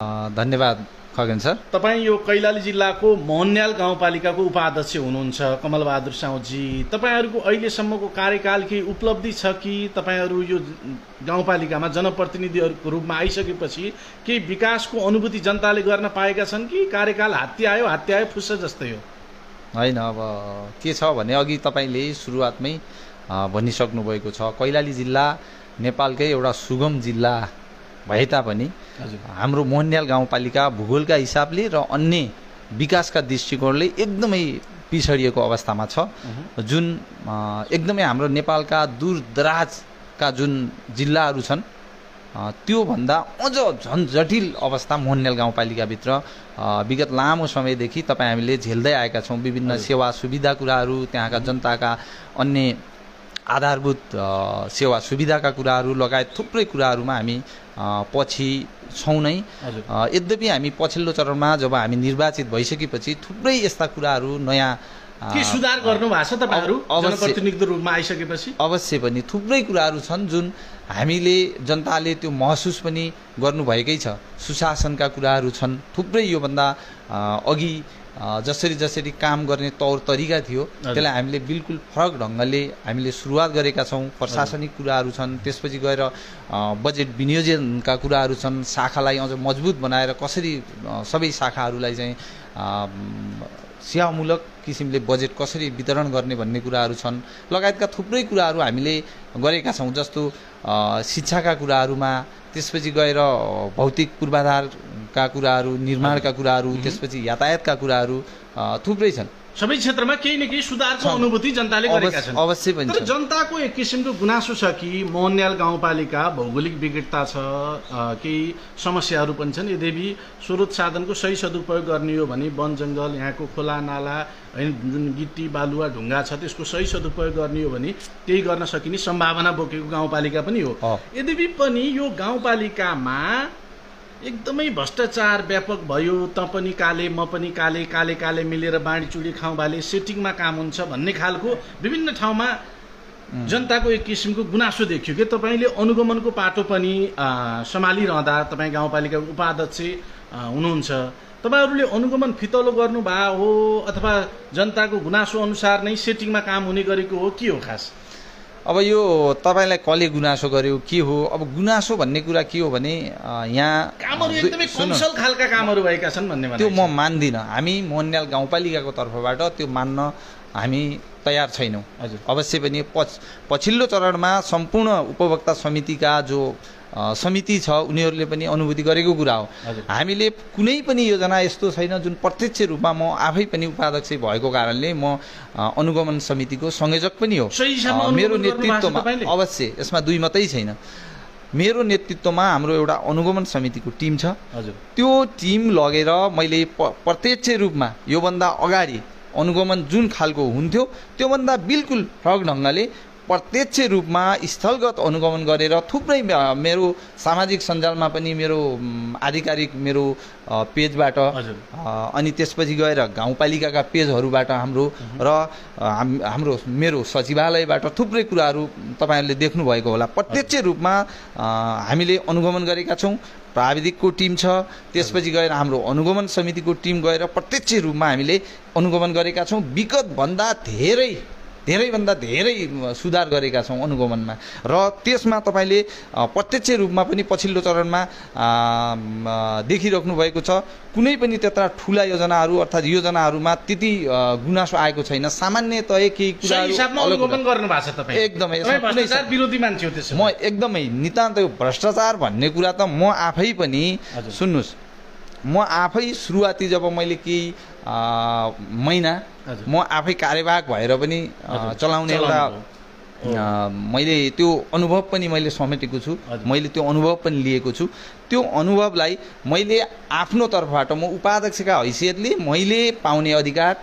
धन्यवाद खगेन सर। तपाईँ यो कैलाली जिल्लाको मोहन्याल गाउँपालिकाको उपाध्यक्ष हुनुहुन्छ। कमलबहादुर साउजी तपाईँहरूको अहिलेसम्मको कार्यकाल केही उपलब्धि छ कि तपाईँहरू यो गाउँपालिकामा जनप्रतिनिधिहरूको रूपमा आइसकेपछि केही विकासको अनुभूति जनताले गर्न पाएका छन् कि कार्यकाल हात्ती आयो हात्ती आयो फुस्स जस्तै हो? होइन अब के छ भने अघि तपाईँले सुरुवातमै भनिसक्नु भएको छ। कैलाली जिल्ला नेपालकै एउटा सुगम जिल्ला भए तापनि हाम्रो मोहन्याल गाउँपालिका भूगोलका हिसाबले र अन्य विकासका दृष्टिकोणले एकदमै पिछडिएको अवस्थामा छ। जुन एकदमै हाम्रो नेपालका दूरदराजका जुन जिल्लाहरू छन् त्योभन्दा अझ झन् जटिल अवस्था मोहन्याल गाउँपालिकाभित्र विगत लामो समयदेखि तपाईँ हामीले झेल्दै आएका छौँ। विभिन्न सेवा सुविधा कुराहरू त्यहाँका जनताका अन्य आधारभूत सेवा सुविधाका कुराहरू लगायत थुप्रै कुराहरूमा हामी पछि छौँ नै। यद्यपि हामी पछिल्लो चरणमा जब हामी निर्वाचित भइसकेपछि थुप्रै यस्ता कुराहरू नयाँ के सुधार गर्नु भएको छ तपाईँहरू? जनप्रतिनिधि रूपमा आइसकेपछि? अवश्य पनि थुप्रै कुराहरू छन् जुन हामीले जनताले त्यो महसुस पनि गर्नुभएकै छ। सुशासनका कुराहरू छन्। थुप्रै योभन्दा अघि जसरी जसरी काम गर्ने तौर तरिका थियो त्यसलाई हामीले बिल्कुल फरक ढङ्गले हामीले सुरुवात गरेका छौँ। प्रशासनिक कुराहरू छन् त्यसपछि गएर बजेट विनियोजनका कुराहरू छन् शाखालाई अझ मजबुत बनाएर कसरी सबै शाखाहरूलाई चाहिँ सेवामूलक किसिमले बजेट कसरी वितरण गर्ने भन्ने कुराहरू छन्। लगायतका थुप्रै कुराहरू हामीले गरेका छौँ जस्तो शिक्षाका कुराहरूमा त्यसपछि गएर भौतिक पूर्वाधारका कुराहरू निर्माणका कुराहरू त्यसपछि यातायातका कुराहरू थुप्रै छन्। सबै क्षेत्रमा केही न केही सुधारको अनुभूति जनताले गरेका छन्। अवश्य पनि तर जनताको एक किसिमको गुनासो छ कि मोहनयाल गाउँपालिका भौगोलिक विकटता छ केही समस्याहरू पनि छन्। यद्यपि स्रोत साधनको सही सदुपयोग गर्ने हो भने वन जङ्गल यहाँको खोला नाला होइन जुन गिट्टी बालुवा ढुङ्गा छ त्यसको सही सदुपयोग गर्ने हो भने त्यही गर्न सकिने सम्भावना बोकेको गाउँपालिका पनि हो। यद्यपि पनि यो गाउँपालिकामा एकदमै भ्रष्टाचार व्यापक भयो त पनि काले म पनि काले काले काले मिलेर बाँडीचुडी खाउँ भाले सेटिङमा काम हुन्छ भन्ने खालको विभिन्न ठाउँमा जनताको एक किसिमको गुनासो देखियो कि? तपाईँले अनुगमनको पाटो पनि सम्हालिरहँदा तपाईँ गाउँपालिकाको उपाध्यक्ष हुनुहुन्छ। तपाईँहरूले अनुगमन फितलो गर्नुभयो हो अथवा जनताको गुनासो अनुसार नै सेटिङमा काम हुने गरेको हो के हो खास? अब यो तपाईँलाई कसले गुनासो गर्यो के हो? अब गुनासो भन्ने कुरा के हो भने यहाँ खालका कामहरू भएका छन् भन्ने त्यो म मान्दिनँ। हामी मोहन्याल गाउँपालिकाको तर्फबाट त्यो मान्न हामी तयार छैनौँ। हजुर। अवश्य पनि पछ पछिल्लो चरणमा सम्पूर्ण उपभोक्ता समितिका जो समिति छ उनीहरूले पनि अनुभूति गरेको कुरा हो। हामीले कुनै पनि योजना यस्तो छैन जुन प्रत्यक्ष रूपमा म आफै पनि उपाध्यक्ष भएको कारणले म अनुगमन समितिको संयोजक पनि हो। मेरो नेतृत्वमा अवश्य यसमा दुई मात्रै छैन। मेरो नेतृत्वमा हाम्रो एउटा अनुगमन समितिको टिम छ। हजुर। त्यो टिम लगेर मैले प्रत्यक्ष रूपमा योभन्दा अगाडि अनुगमन जुन खालको हुन्थ्यो त्योभन्दा बिल्कुल फरक ढङ्गले प्रत्यक्ष रूपमा स्थलगत अनुगमन गरेर थुप्रै मेरो सामाजिक सञ्जालमा पनि मेरो आधिकारिक मेरो पेजबाट अनि त्यसपछि गएर गाउँपालिकाका पेजहरूबाट हाम्रो र हाम्रो मेरो सचिवालयबाट थुप्रै कुराहरू तपाईँहरूले देख्नुभएको होला। प्रत्यक्ष रूपमा हामीले अनुगमन गरेका छौँ। प्राविधिकको टिम छ। त्यसपछि गएर हाम्रो अनुगमन समितिको टिम गएर प्रत्यक्ष रूपमा हामीले अनुगमन गरेका छौँ। विगतभन्दा धेरै धेरैभन्दा धेरै सुधार गरेका छौँ अनुगमनमा। र त्यसमा तपाईँले प्रत्यक्ष रूपमा पनि पछिल्लो चरणमा देखिराख्नु भएको छ। कुनै पनि त्यत्र ठुला योजनाहरू अर्थात् योजनाहरूमा त्यति गुनासो आएको छैन। सामान्यतया केही कुराहरू एकदमै म एकदमै नितान्त भ्रष्टाचार भन्ने कुरा त म आफै पनि सुन्नुहोस् म आफै सुरुवाती जब मैले केही महिना म आफै कार्यवाहक भएर पनि चलाउने एउटा मैले त्यो अनुभव पनि मैले समेटेको छु। मैले त्यो अनुभव पनि लिएको छु। त्यो अनुभवलाई मैले आफ्नो तर्फबाट म उपाध्यक्षका हैसियतले मैले पाउने अधिकार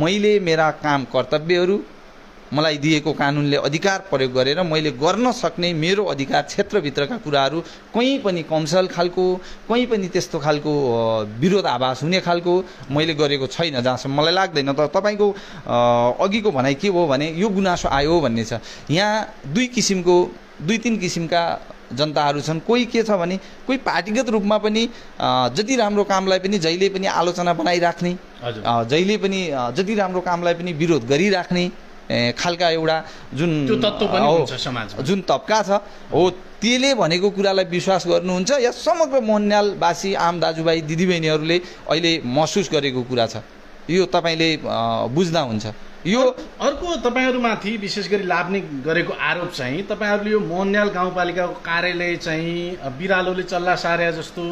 मैले मेरा काम कर्तव्यहरू मलाई दिएको कानुनले अधिकार प्रयोग गरेर मैले गर्न सक्ने मेरो अधिकार क्षेत्रभित्रका कुराहरू कहीँ पनि कौन्सल खालको कहीँ पनि त्यस्तो खालको विरोध आभास हुने खालको मैले गरेको छैन जहाँसम्म मलाई लाग्दैन। तर तपाईँको अघिको भनाइ के भयो भने यो गुनासो आयो भन्ने छ। यहाँ दुई किसिमको दुई तिन किसिमका जनताहरू छन्। कोही के छ भने कोही पार्टीगत रूपमा पनि जति राम्रो कामलाई पनि जहिले पनि आलोचना बनाइराख्ने जहिले पनि जति राम्रो कामलाई पनि विरोध गरिराख्ने खालका एउटा जुन समाजमा। जुन तब्का छ हो त्यसले भनेको कुरालाई विश्वास गर्नुहुन्छ। या समग्र मोहनल्यालवासी आम दाजुभाइ दिदीबहिनीहरूले अहिले महसुस गरेको कुरा छ। यो तपाईँले बुझ्दा हुन्छ। यो अर्को तपाईँहरूमाथि विशेष गरी लाभ्ने गरेको आरोप चाहिँ तपाईँहरूले यो मोहनयाल गाउँपालिकाको कार्यालय चाहिँ बिरालोले चल्ला सार्या जस्तो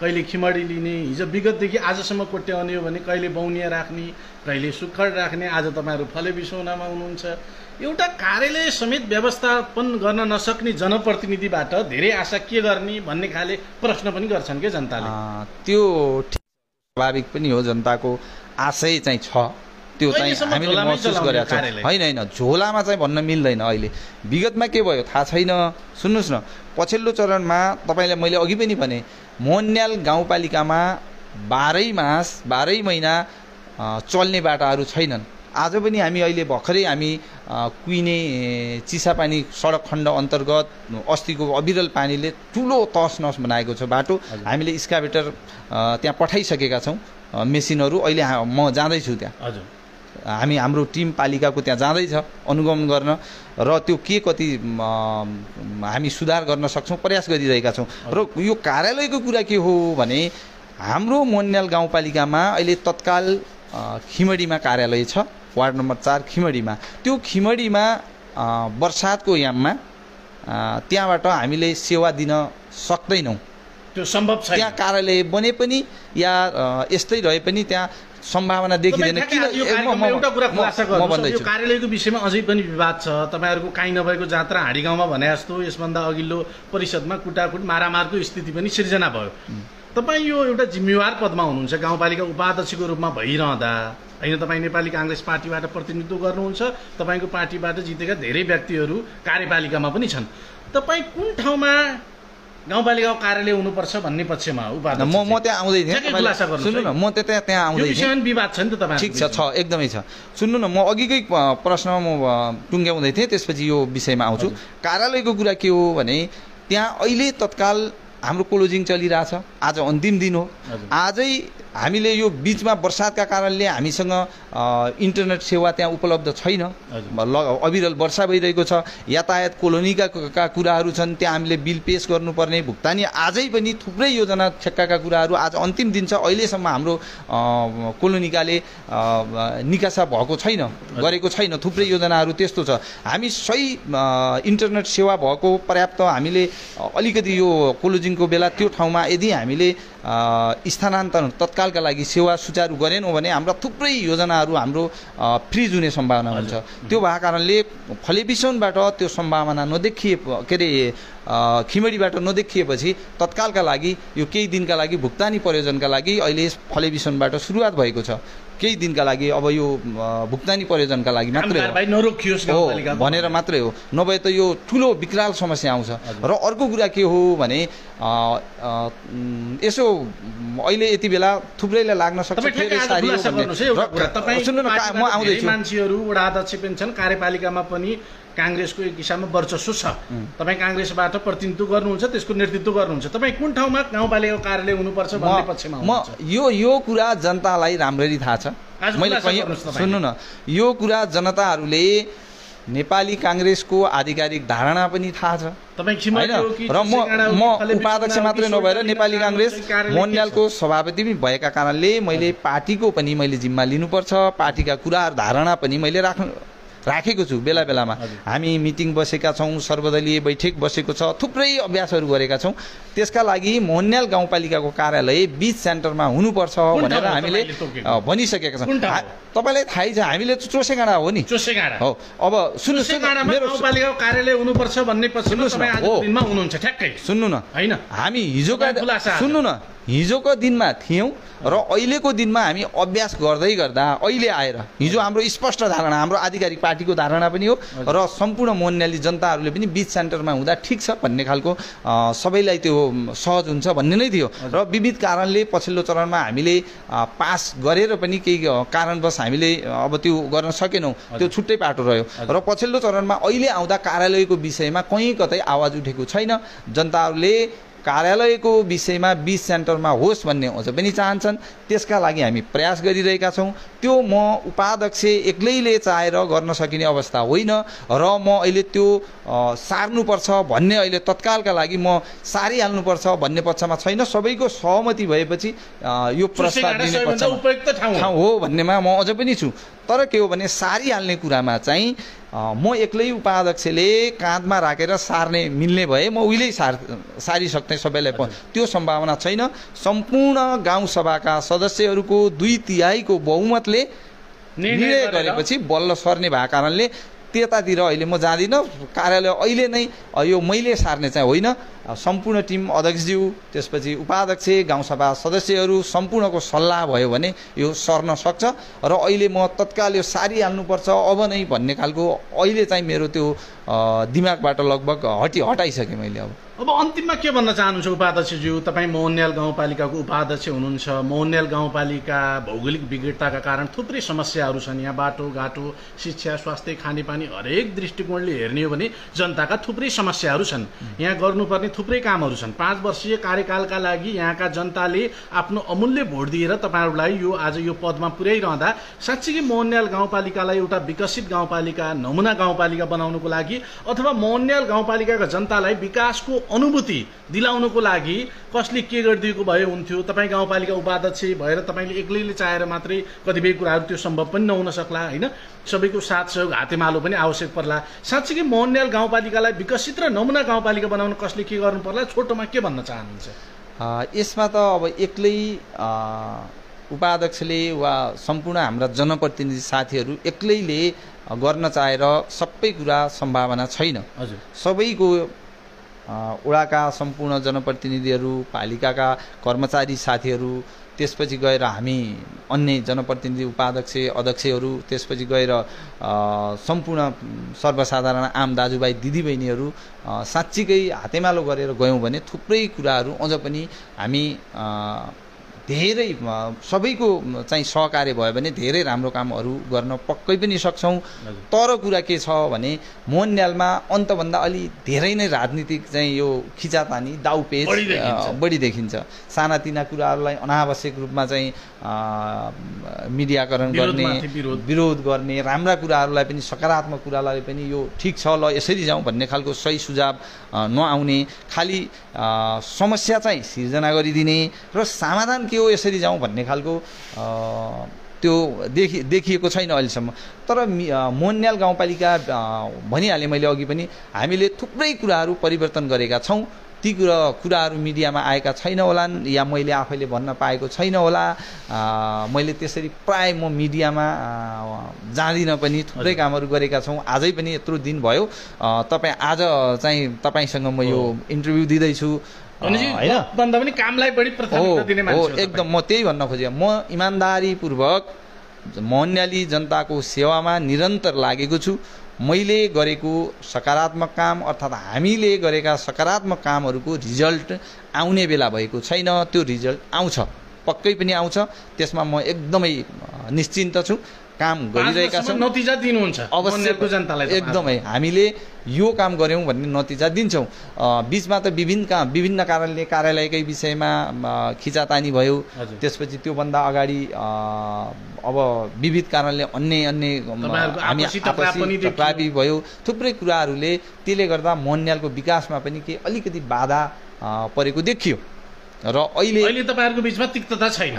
कहिले खिमडी लिने हिजो विगतदेखि आजसम्म कोट्याउने हो भने कहिले बौनिया राख्ने कहिले सुक्खड राख्ने आज तपाईँहरू फले बिसौनामा हुनुहुन्छ। एउटा कार्यालय समेत व्यवस्थापन गर्न नसक्ने जनप्रतिनिधिबाट धेरै आशा के गर्ने भन्ने खाले प्रश्न पनि गर्छन् क्या जनताले? त्यो स्वाभाविक पनि हो जनताको आशय चाहिँ छ। त्यो चाहिँ हामीले महसुस गरेका छौँ? होइन होइन झोलामा चाहिँ भन्न मिल्दैन अहिले। विगतमा के भयो? थाहा छैन। सुन्नुहोस् न पछिल्लो चरणमा तपाईँलाई मैले अघि पनि भने मोहन्याल गाउँपालिकामा बाह्रै मास बाह्रै महिना चल्ने बाटाहरू छैनन्। आज पनि हामी अहिले भर्खरै हामी ए, चिसापानी सडक खण्ड अन्तर्गत अस्तिको अविरल पानीले ठुलो तहस नहस बनाएको छ बाटो। हामीले स्काभेटर त्यहाँ पठाइसकेका छौँ मेसिनहरू। अहिले म जाँदैछु त्यहाँ। हजुर। हामी हाम्रो टिम पालिकाको त्यहाँ जाँदैछ अनुगमन गर्न। र त्यो के कति हामी सुधार गर्न सक्छौँ प्रयास गरिरहेका छौँ। र यो कार्यालयको कुरा के हो भने हाम्रो मोन्याल गाउँपालिकामा अहिले तत्काल खिमडीमा कार्यालय छ वार्ड नम्बर चार खिमडीमा। त्यो खिमडीमा बर्सातको याममा त्यहाँबाट हामीले सेवा दिन सक्दैनौँ। त्यो सम्भव छैन। त्यहाँ कार्यालय बने पनि या यस्तै रहे पनि त्यहाँ सम्भावना देखिँदैन। एउटा कुरा खुलासा यो कार्यालयको विषयमा अझै पनि विवाद छ। तपाईँहरूको काहीँ नभएको जात्रा हाँडी गाउँमा भने जस्तो यसभन्दा अघिल्लो परिषदमा कुटाकुट मारामारको स्थिति पनि सिर्जना भयो। तपाईँ यो एउटा जिम्मेवार पदमा हुनुहुन्छ। गाउँपालिका उपाध्यक्षको रूपमा भइरहँदा होइन तपाईँ नेपाली काङ्ग्रेस पार्टीबाट प्रतिनिधित्व गर्नुहुन्छ तपाईँको पार्टीबाट जितेका धेरै व्यक्तिहरू कार्यपालिकामा पनि छन्। तपाईँ कुन ठाउँमा गाउँपालिकाको कार्यालय हुनुपर्छ भन्ने पक्षमा उपाध्यक्ष म म त्यहाँ आउँदै थिएँ। सुन्नु न। म त्यहाँ त्यहाँ आउँदै थिएँ। विवाद छ नि त तपाईँ ठिक छ छ एकदमै छ। सुन्नु न म अघिकै प्रश्नमा म टुङ्ग्याउँदै थिएँ त्यसपछि यो विषयमा आउँछु। कार्यालयको कुरा के हो भने त्यहाँ अहिले तत्काल हाम्रो क्लोजिङ चलिरहेछ। आज अन्तिम दिन हो। आजै हामीले यो बिचमा बर्सातका कारणले हामीसँग इन्टरनेट सेवा त्यहाँ उपलब्ध छैन। ल- अविरल वर्षा भइरहेको छ। यातायात कोलोनीका का कुराहरू छन् त्यहाँ हामीले बिल पेस गर्नुपर्ने भुक्तानी आजै पनि थुप्रै योजना ठेक्काका कुराहरू आज अन्तिम दिन छ। अहिलेसम्म हाम्रो कोलोनीकाले निकासा भएको छैन गरेको छैन। थुप्रै योजनाहरू त्यस्तो छ। हामी सही इन्टरनेट सेवा भएको पर्याप्त हामीले अलिकति यो कोलोजिङको बेला त्यो ठाउँमा यदि हामीले स्थानान्तरण तत्कालका लागि सेवा सुचारू गरेनौँ भने हाम्रा थुप्रै योजनाहरू हाम्रो फ्रिज हुने सम्भावना हुन्छ। त्यो भएको कारणले फलेबिसनबाट त्यो सम्भावना नदेखिए के अरे खिमडीबाट नदेखिएपछि तत्कालका लागि यो केही दिनका लागि भुक्तानी प्रयोजनका लागि अहिले फलेबिसनबाट सुरुवात भएको छ। केही दिनका लागि अब यो भुक्तानी प्रयोजनका लागि मात्रै हो। भनेर मात्रै हो। नभए त यो ठुलो विकराल समस्या आउँछ। र अर्को कुरा के हो भने यसो अहिले यति बेला थुप्रैलाई लाग्न सक्छ सुन्नु न म आउँदैछु। मान्छेहरू वडा अध्यक्ष पनि छन् कार्यपालिकामा पनि काङ्ग्रेसको एक हिसाबमा वर्चस्व छ। तपाईँ काङ्ग्रेसबाट प्रतिनिधित्व गर्नुहुन्छ त्यसको नेतृत्व गर्नुहुन्छ। तपाईँ कुन ठाउँमा गाउँपालिकाको कार्यालय हुनुपर्छ भन्ने पक्षमा म यो यो कुरा जनतालाई राम्ररी थाहा छ। मैले। सुन्नु न। यो कुरा जनताहरूले नेपाली काङ्ग्रेसको आधिकारिक धारणा पनि थाहा छ। र म म उपाध्यक्ष मात्रै नभएर नेपाली काङ्ग्रेस? मोन्यालको सभापति पनि भएका कारणले मैले पार्टीको पनि मैले जिम्मा लिनुपर्छ पार्टीका कुराहरू धारणा पनि मैले राख्नु राखेको छु बेला बेलामा। हामी मिटिङ बसेका छौँ सर्वदलीय बैठक बसेको छ थुप्रै अभ्यासहरू गरेका छौँ। त्यसका लागि मोहन्याल गाउँपालिकाको कार्यालय बिच सेन्टरमा हुनुपर्छ भनेर हामीले भनिसकेका छौँ। तपाईँलाई थाहै छ हामीले चोसेगाँडा हो नि। हो अब सुन्नु चोसेकाँडामा मेरो गाउँपालिकाको कार्यालय हुनुपर्छ भन्ने सुन्नुहोस् न, हामी हिजोका। सुन्नु न। हिजोको दिनमा थियौँ र अहिलेको दिनमा हामी अभ्यास गर्दै गर्दा अहिले आएर हिजो हाम्रो स्पष्ट धारणा हाम्रो आधिकारिक पार्टीको धारणा पनि हो र सम्पूर्ण मोन्याली जनताहरूले पनि बिच सेन्टरमा हुँदा ठिक छ भन्ने खालको सबैलाई त्यो सहज हुन्छ भन्ने नै थियो। र विविध कारणले पछिल्लो चरणमा हामीले पास गरेर पनि केही कारणवश हामीले अब त्यो गर्न सकेनौँ। त्यो छुट्टै पाटो रह्यो। र पछिल्लो चरणमा अहिले आउँदा कार्यालयको विषयमा कहीँ कतै आवाज उठेको छैन। जनताहरूले कार्यालयको विषयमा बिच सेन्टरमा होस् भन्ने अझ पनि चाहन्छन्। त्यसका लागि हामी प्रयास गरिरहेका छौँ। त्यो म उपाध्यक्ष एक्लैले चाहेर गर्न सकिने अवस्था होइन र म अहिले त्यो सार्नुपर्छ भन्ने अहिले तत्कालका लागि म सारिहाल्नुपर्छ भन्ने पक्षमा छैन। सबैको सहमति भएपछि यो प्रस्ताव दिने पक्षमा उपयुक्त ठाउँ हो। भन्नेमा म अझ पनि छु। तर के हो भने सारिहाल्ने कुरामा चाहिँ म एक्लै उपाध्यक्षले काँधमा राखेर सार्ने मिल्ने भए म उहिल्यै सार सारिसक्ने सबैलाई त्यो सम्भावना छैन। सम्पूर्ण गाउँसभाका सदस्यहरूको दुई तिहाईको बहुमतले निर्णय गरेपछि बल्ल सर्ने भएको कारणले त्यतातिर अहिले म जाँदिनँ। कार्यालय अहिले नै यो मैले सार्ने चाहिँ होइन। सम्पूर्ण टिम अध्यक्षज्यू त्यसपछि उपाध्यक्ष गाउँसभा सदस्यहरू सम्पूर्णको सल्लाह भयो भने यो सर्न सक्छ। र अहिले म तत्काल यो सारिहाल्नुपर्छ अब नै भन्ने खालको अहिले चाहिँ मेरो त्यो दिमागबाट लगभग हटि हटाइसकेँ मैले अब। अब अन्तिममा के भन्न चाहनुहुन्छ उपाध्यक्षज्यू? तपाईँ मोहनयाल गाउँपालिकाको उपाध्यक्ष हुनुहुन्छ। मोहनयाल गाउँपालिका भौगोलिक विविधताका कारण थुप्रै समस्याहरू छन्। यहाँ बाटोघाटो शिक्षा स्वास्थ्य खानेपानी हरेक दृष्टिकोणले हेर्ने हो भने जनताका थुप्रै समस्याहरू छन्। यहाँ गर्नुपर्ने थुप्रै कामहरू छन्। पाँच वर्षीय कार्यकालका लागि यहाँका जनताले आफ्नो अमूल्य भोट दिएर तपाईँहरूलाई यो आज यो पदमा पुर्याइरहँदा साँच्चीकै मोहनयाल गाउँपालिकालाई एउटा विकसित गाउँपालिका नमुना गाउँपालिका बनाउनुको लागि अथवा मोहनयाल गाउँपालिकाका जनतालाई विकासको अनुभूति दिलाउनुको लागि कसले के गरिदिएको भए हुन्थ्यो तपाईँ गाउँपालिका उपाध्यक्ष भएर तपाईँले एक्लैले चाहेर मात्रै कतिपय कुराहरू त्यो सम्भव पनि नहुन सक्ला होइन? सबैको साथ सहयोग हातेमालो पनि आवश्यक पर्ला। साँच्चीकै मोहनयाल गाउँपालिकालाई विकसित र नमुना गाउँपालिका बनाउन कसले के गर्नु पर्ला छोटोमा के भन्न चाहनुहुन्छ? यसमा त अब एक्लै उपाध्यक्षले वा सम्पूर्ण हाम्रा जनप्रतिनिधि साथीहरू एक्लैले गर्न चाहेर सबै कुरा सम्भावना छैन। हजुर। सबैको वडाका सम्पूर्ण जनप्रतिनिधिहरू पालिकाका कर्मचारी साथीहरू त्यसपछि गएर हामी अन्य जनप्रतिनिधि उपाध्यक्ष अध्यक्षहरू त्यसपछि गएर सम्पूर्ण सर्वसाधारण आम दाजुभाइ दिदीबहिनीहरू साँच्चीकै हातेमालो गरेर गयौँ भने थुप्रै कुराहरू अझ पनि हामी धेरै सबैको चाहिँ सहकार्य भयो भने धेरै राम्रो कामहरू गर्न पक्कै पनि सक्छौँ तर कुरा के छ भने मोहनल्यालमा अन्तभन्दा अलि धेरै नै राजनीतिक चाहिँ यो खिचातानी दाउपेच बढी देखिन्छ। सानातिना कुराहरूलाई अनावश्यक रूपमा चाहिँ मिडियाकरण गर्ने विरोध। गर्ने राम्रा कुराहरूलाई पनि सकारात्मक कुरालाई पनि यो ठिक छ ल यसरी जाउँ भन्ने खालको सही सुझाव नआउने खालि समस्या चाहिँ सिर्जना गरिदिने र समाधान के हो यसरी जाउँ भन्ने खालको त्यो देखि देखिएको छैन अहिलेसम्म। तर मोहनयाल गाउँपालिका भनिहालेँ मैले अघि पनि हामीले थुप्रै कुराहरू परिवर्तन गरेका छौँ। ती कुरा कुराहरू मिडियामा आएका छैन होलान् या मैले आफैले भन्न पाएको छैन होला। मैले त्यसरी प्राय म मिडियामा जाँदिनँ पनि थुप्रै कामहरू गरेका छौँ। आजै पनि यत्रो दिन भयो। तपाईँ आज चाहिँ तपाईँसँग म यो इन्टरभ्यू दिँदैछु। पनि कामलाई बढी दिने हो मान्छे हो तपाईँ। एकदम म त्यही भन्न खोजेँ। म इमान्दारीपूर्वक मोहन्याली जनताको सेवामा निरन्तर लागेको छु। मैले गरेको सकारात्मक काम अर्थात् हामीले गरेका सकारात्मक कामहरूको रिजल्ट आउने बेला भएको छैन। त्यो रिजल्ट आउँछ पक्कै पनि आउँछ। त्यसमा म एकदमै निश्चिन्त छु। काम गरिरहेका छौँ नतिजा दिनुहुन्छ। अवश्य जनतालाई। एकदमै। हामीले यो काम गऱ्यौँ भन्ने नतिजा दिन्छौँ। बिचमा त विभिन्न का विभिन्न कारणले कार्यालयकै विषयमा खिचातानी भयो। त्यसपछि त्योभन्दा अगाडि अब विविध कारणले अन्य अन्य हामी भयो। थुप्रै कुराहरूले त्यसले गर्दा मोहनयालको विकासमा पनि केही अलिकति बाधा परेको देखियो। र अहिले अहिले तपाईँहरूको बिचमा तिक्तता छैन।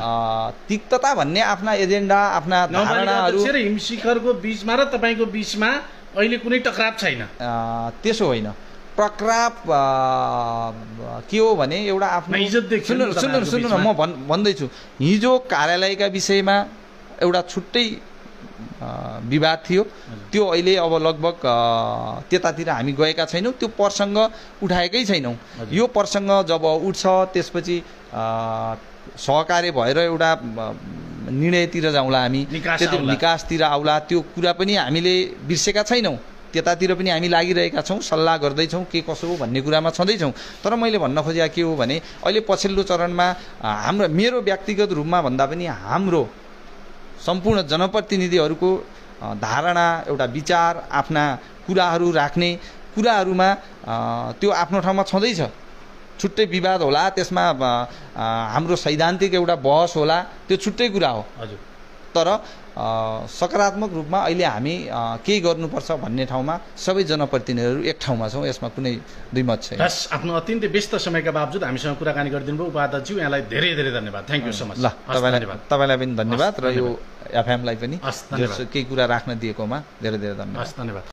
तिक्तता भन्ने आफ्ना एजेन्डा आफ्ना हिमशिखरको बिचमा र तपाईँको बिचमा अहिले कुनै टकराव छैन। त्यसो होइन। प्रक्राप के हो भने एउटा आफ्नो सुन्नु सुन्नु सुन्नु न। म भन् भन्दैछु। हिजो कार्यालयका विषयमा एउटा छुट्टै विवाद थियो। त्यो अहिले अब लगभग त्यतातिर हामी गएका छैनौँ। त्यो प्रसङ्ग उठाएकै छैनौँ। यो प्रसङ्ग जब उठ्छ त्यसपछि सहकार्य भएर एउटा निर्णयतिर जाउँला हामी। त्यति- आउला। निकासतिर आउला। त्यो कुरा पनि हामीले बिर्सेका छैनौँ। त्यतातिर पनि हामी लागिरहेका छौँ सल्लाह गर्दैछौँ के कसो हो भन्ने कुरामा छँदैछौँ। तर मैले भन्न खोजेको के हो भने अहिले पछिल्लो चरणमा हाम्रो मेरो व्यक्तिगत रूपमा भन्दा पनि हाम्रो सम्पूर्ण जनप्रतिनिधिहरूको धारणा एउटा विचार आफ्ना कुराहरू राख्ने कुराहरूमा त्यो आफ्नो ठाउँमा छँदैछ। छुट्टै विवाद होला त्यसमा हाम्रो सैद्धान्तिक एउटा बहस होला त्यो छुट्टै कुरा हो। हजुर। तर सकारात्मक रूपमा अहिले हामी केही गर्नुपर्छ भन्ने ठाउँमा सबै जनप्रतिनिधिहरू एक ठाउँमा छौँ यसमा कुनै दुई मत छैन। हस् आफ्नो अत्यन्तै व्यस्त समयका बावजुद हामीसँग कुराकानी गरिदिनु भयो उपाध्यक्षज्यू यहाँलाई धेरै धेरै धन्यवाद। थ्याङ्क यू सो मच ल तपाईँलाई धन्यवाद। तपाईँलाई पनि धन्यवाद र यो एफएमलाई पनि। केही कुरा राख्न दिएकोमा धेरै धेरै धन्यवाद। धन्यवाद।